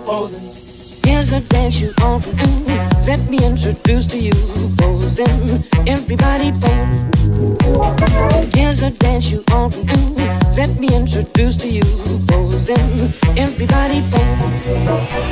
posing. Here's a dance you ought to do. Let me introduce to you posing. Everybody pose. Here's a dance you ought to do. Let me introduce to you posing. Everybody pose.